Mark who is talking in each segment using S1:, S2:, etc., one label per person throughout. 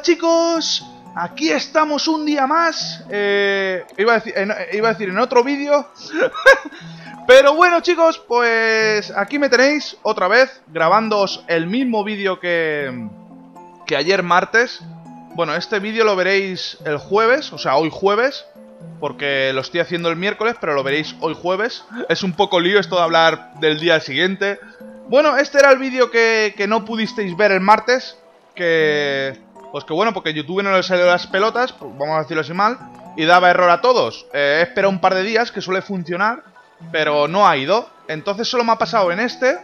S1: Chicos, aquí estamos un día más. Eh, iba, a decir, en, iba a decir en otro vídeo. Pero bueno chicos, pues aquí me tenéis otra vez grabándoos el mismo vídeo que, que ayer martes. Bueno, este vídeo lo veréis el jueves, o sea, hoy jueves. Porque lo estoy haciendo el miércoles, pero lo veréis hoy jueves. Es un poco lío esto de hablar del día siguiente. Bueno, este era el vídeo que, que no pudisteis ver el martes. Que pues que bueno, porque YouTube no le salió las pelotas, pues vamos a decirlo así mal, y daba error a todos. Eh, he esperado un par de días, que suele funcionar, pero no ha ido. Entonces solo me ha pasado en este,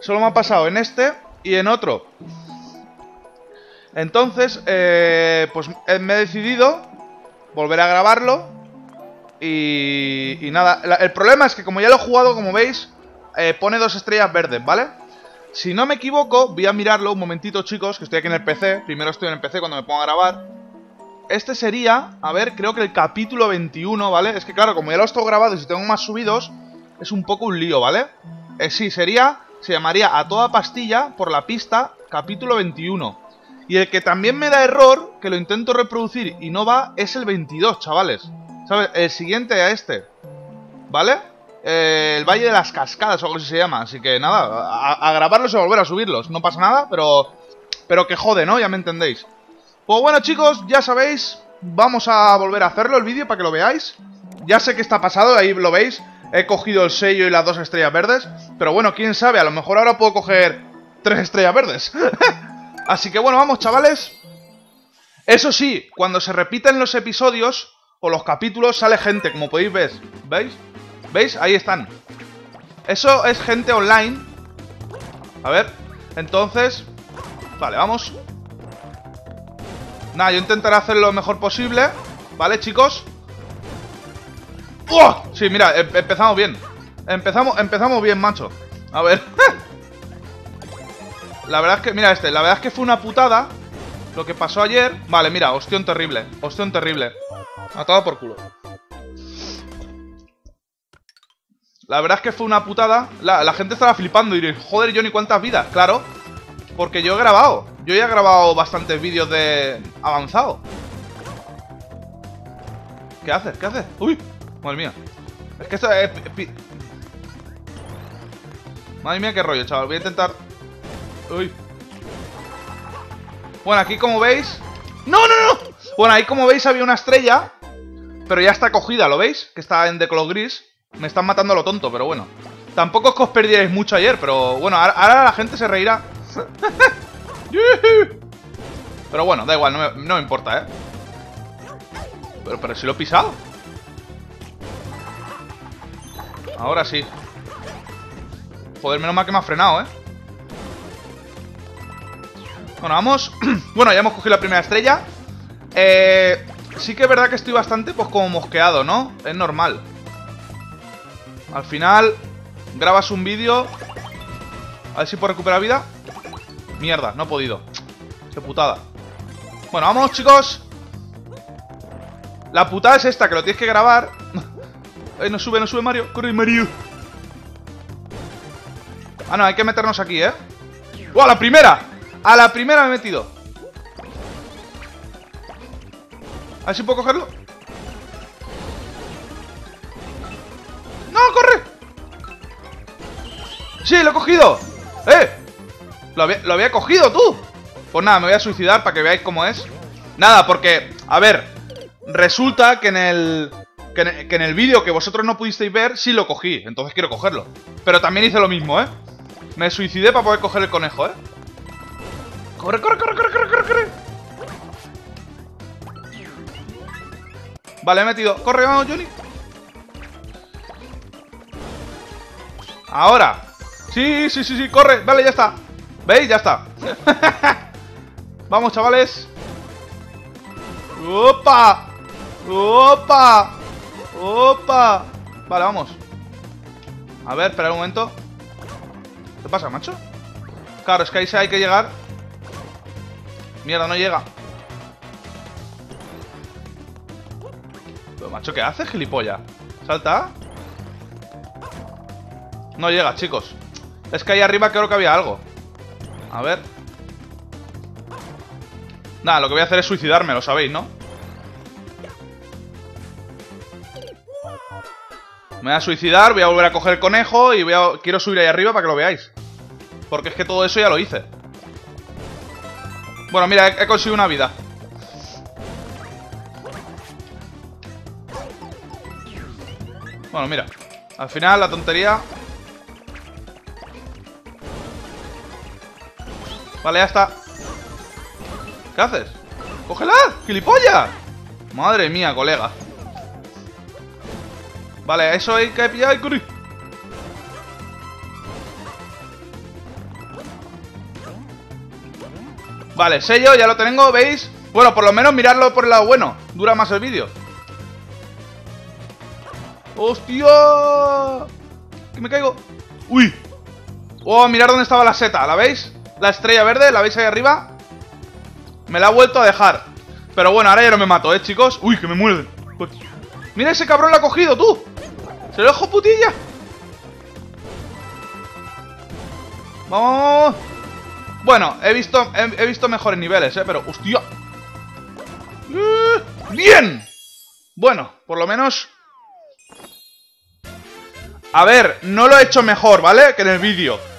S1: solo me ha pasado en este y en otro. Entonces, eh, pues eh, me he decidido volver a grabarlo y, y nada. el problema es que como ya lo he jugado, como veis, eh, pone dos estrellas verdes, ¿vale? Si no me equivoco, voy a mirarlo un momentito, chicos, que estoy aquí en el PC. Primero estoy en el PC cuando me pongo a grabar. Este sería, a ver, creo que el capítulo 21, ¿vale? Es que claro, como ya lo estado grabado y si tengo más subidos, es un poco un lío, ¿vale? Eh, sí, sería, se llamaría A Toda Pastilla por la pista, capítulo 21. Y el que también me da error, que lo intento reproducir y no va, es el 22, chavales. ¿Sabes? El siguiente a este. ¿Vale? Eh, el Valle de las Cascadas o algo así se llama. Así que nada, a, grabarlos y volver a subirlos. No pasa nada, pero, pero que jode, ¿no? Ya me entendéis. Pues bueno, chicos, ya sabéis, vamos a volver a hacerlo el vídeo para que lo veáis. Ya sé que está pasado, ahí lo veis. He cogido el sello y las dos estrellas verdes. Pero bueno, quién sabe, a lo mejor ahora puedo coger tres estrellas verdes. Así que bueno, vamos, chavales. Eso sí, cuando se repiten los episodios o los capítulos sale gente, como podéis ver. ¿Veis? ¿Veis? Ahí están. Eso es gente online. A ver Entonces Vale, vamos. Nada, yo intentaré hacer lo mejor posible Vale, chicos ¡Oh! Sí, mira, em, empezamos bien. Empezamos, empezamos bien, macho. A ver. La verdad es que, mira este La verdad es que fue una putada Lo que pasó ayer. Vale, mira, ostión terrible Ostión terrible. Atado por culo La verdad es que fue una putada. La, gente estaba flipando y diréis, joder, Johnny, ¿cuántas vidas? Claro, porque yo he grabado. Yo ya he grabado bastantes vídeos de avanzado. ¿Qué haces? ¿Qué haces? ¡Uy! Madre mía. Es que esto es... Madre mía, qué rollo, chaval. Voy a intentar... Uy. Bueno, aquí como veis... ¡No, no, no! Bueno, ahí como veis había una estrella. Pero ya está cogida, ¿lo veis? Que está en de color gris. Me están matando lo tonto, pero bueno. Tampoco es que os perdierais mucho ayer, pero bueno, ahora, la gente se reirá. pero bueno, da igual, no me, importa, ¿eh? Pero, pero si lo he pisado. Ahora sí. Joder, menos mal que me ha frenado, ¿eh? Bueno, vamos. bueno, ya hemos cogido la primera estrella. Eh, sí que es verdad que estoy bastante, pues, como mosqueado, ¿no? Es normal. Al final, grabas un vídeo. A ver si puedo recuperar vida. Mierda, no he podido. Qué putada. Bueno, vamos, chicos. La putada es esta, que lo tienes que grabar. eh, no sube, no sube Mario. Corre, Mario. Ah, no, hay que meternos aquí, ¿eh? ¡Oh, a la primera! A la primera me he metido. A ver si puedo cogerlo. Corre! ¡Sí, lo he cogido! ¡Eh! Lo había, cogido, tú Pues nada, me voy a suicidar para que veáis cómo es Nada, porque, a ver Resulta que en el... Que en, el vídeo que vosotros no pudisteis ver Sí lo cogí, entonces quiero cogerlo Pero también hice lo mismo, ¿eh? Me suicidé para poder coger el conejo, ¿eh? ¡Corre, corre, corre, corre, corre, corre! corre! Vale, he metido Corre, vamos, Johnny Ahora Sí, sí, sí, sí, corre Vale, ya está ¿Veis? Ya está Vamos, chavales ¡Opa! ¡Opa! ¡Opa! Vale, vamos A ver, espera un momento ¿Qué pasa, macho? Claro, es que ahí se hay que llegar Mierda, no llega Pero, macho, ¿qué hace, gilipollas? Salta no llega, chicos Es que ahí arriba creo que había algo A ver Nada, lo que voy a hacer es suicidarme, lo sabéis, ¿no? Me voy a suicidar, voy a volver a coger el conejo y quiero subir ahí arriba para que lo veáis. Porque es que todo eso ya lo hice. Bueno, mira, he conseguido una vida. Bueno, mira. Al final la tontería... Vale, ya está. ¿Qué haces? ¡Cógela! ¡Gilipollas! Madre mía, colega. Vale, eso hay que pillar, Curi. Vale, sello, ya lo tengo, ¿veis? Bueno, por lo menos miradlo por el lado bueno. Dura más el vídeo. ¡Hostia! Que me caigo. ¡Uy! Oh, mirad dónde estaba la seta, ¿la veis? La estrella verde, ¿la veis ahí arriba? Me la ha vuelto a dejar. Pero bueno, ahora ya no me mato, ¿eh, chicos? ¡Uy, que me muerden! ¡Mira, ese cabrón la ha cogido, tú! ¡Se lo dejo putilla! ¡Vamos! Bueno, he visto, he, visto mejores niveles, ¿eh? Pero, ¡hostia! ¡Eh! ¡Bien! Bueno, por lo menos... A ver, no lo he hecho mejor, ¿vale? Que en el vídeo.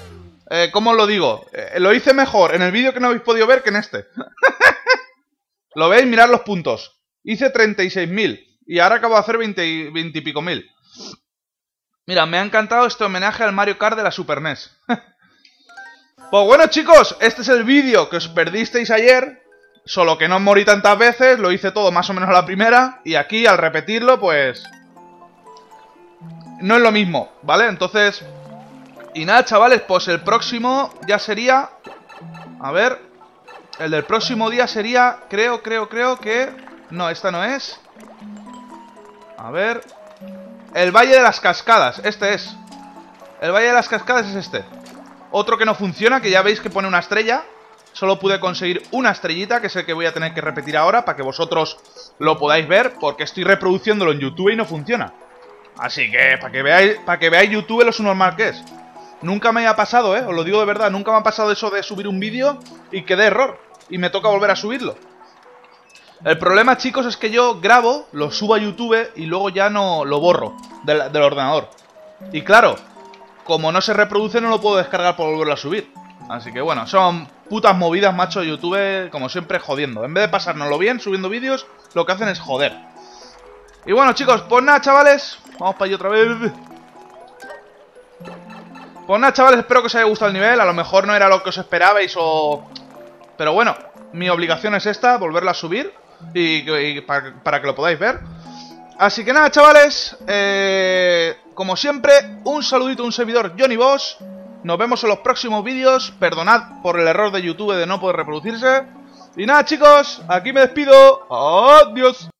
S1: Eh, ¿Cómo lo digo? Eh, lo hice mejor en el vídeo que no habéis podido ver que en este. ¿Lo veis? Mirad los puntos. Hice 36.000 y ahora acabo de hacer 20, y pico mil. Mira, me ha encantado este homenaje al Mario Kart de la Super NES. pues bueno chicos, este es el vídeo que os perdisteis ayer. Solo que no morí tantas veces, lo hice todo más o menos a la primera. Y aquí, al repetirlo, pues... No es lo mismo, ¿vale? Entonces... Y nada, chavales, pues el próximo ya sería... A ver... El del próximo día sería... Creo, creo, creo que... No, esta no es. A ver... El Valle de las Cascadas, este es. El Valle de las Cascadas es este. Otro que no funciona, que ya veis que pone una estrella. Solo pude conseguir una estrellita, que es el que voy a tener que repetir ahora para que vosotros lo podáis ver, porque estoy reproduciéndolo en YouTube y no funciona. Así que, para que veáis, para que veáis YouTube lo normal que es. Nunca me ha pasado, ¿eh? Os lo digo de verdad, nunca me ha pasado eso de subir un vídeo y que dé error. Y me toca volver a subirlo. El problema, chicos, es que yo grabo, lo subo a YouTube y luego ya no lo borro del, ordenador. Y claro, como no se reproduce, no lo puedo descargar para volverlo a subir. Así que bueno, son putas movidas, macho, YouTube, como siempre, jodiendo. En vez de pasárnoslo bien subiendo vídeos, lo que hacen es joder. Y bueno, chicos, pues nada, chavales. Vamos para allí otra vez. Pues nada, chavales, espero que os haya gustado el nivel. A lo mejor no era lo que os esperabais o... Pero bueno, mi obligación es esta, volverla a subir y, para, que lo podáis ver. Así que nada, chavales, eh, como siempre, un saludito a un servidor Johnny Boss. Nos vemos en los próximos vídeos. Perdonad por el error de YouTube de no poder reproducirse. Y nada, chicos, aquí me despido. Adiós.